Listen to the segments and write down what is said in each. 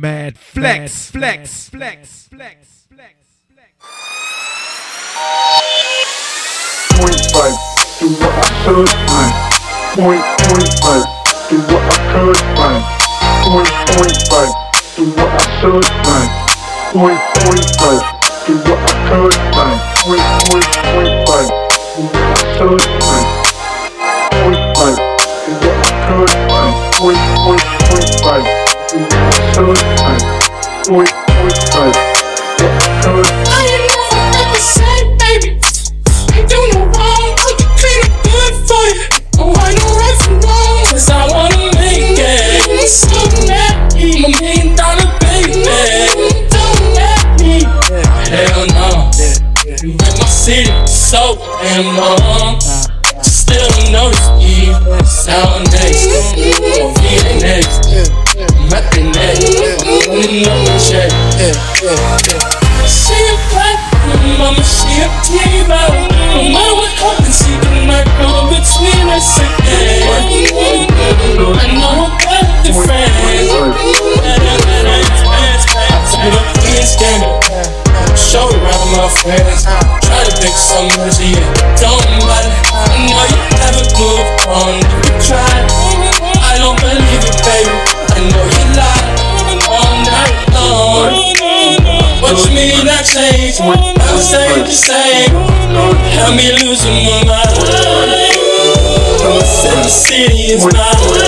Mad Phlexx, flex, flex, flex, flex, flex. Point five, do what I could find. Point point five, do what I could find. Point point five, do what I should find. Point point five, do what I could find. Point point point five, do what I should find. Point five, do what I could find. Point point point five, Point I I said, baby. You do no wrong, I can clean up good for you. Oh, I know right from wrong, cause I wanna make it. So mad, I'm million dollar baby. Don't let me, hell no. You my city so. Still notice you sound next. VNX, I'm she a diva. Matter what happens, see the micro between us again. I know that the standard. Show around my friends. Try to make some energy. Don't matter. I know you haven't moved on. You tried. What you mean I changed? I was saying the same. Had me losing my mind. Said the city is mine.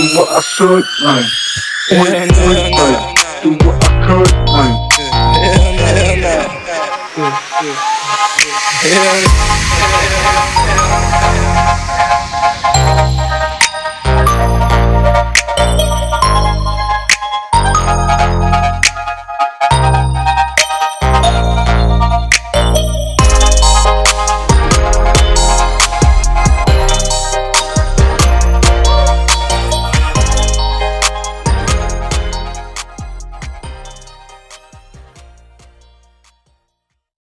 Do what I should find. Point, point five. Do what I could no.